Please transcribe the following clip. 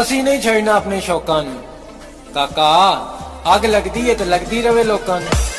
ਅਸੀਂ ਨਹੀਂ ਛੱਡਣਾ ਆਪਣੇ ਸ਼ੌਕਾਂ ਨੂੰ। ਕਾਕਾ, ਅੱਗ ਲੱਗਦੀ ਏ ਤੇ ਲੱਗਦੀ ਰਵੇ ਲੋਕਾਂ ਨੂੰ।